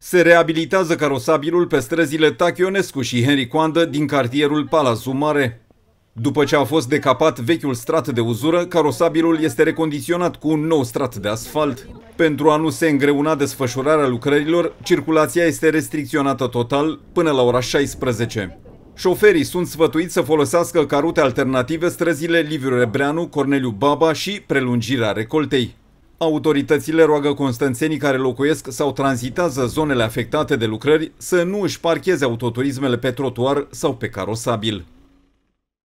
Se reabilitează carosabilul pe străzile Tachionescu și Henry Coandă din cartierul Palazul Mare. După ce a fost decapat vechiul strat de uzură, carosabilul este recondiționat cu un nou strat de asfalt. Pentru a nu se îngreuna desfășurarea lucrărilor, circulația este restricționată total până la ora 16. Șoferii sunt sfătuiți să folosească ca rute alternative străzile Liviu Rebreanu, Corneliu Baba și prelungirea recoltei. Autoritățile roagă constanțenii care locuiesc sau tranzitează zonele afectate de lucrări să nu își parcheze autoturismele pe trotuar sau pe carosabil.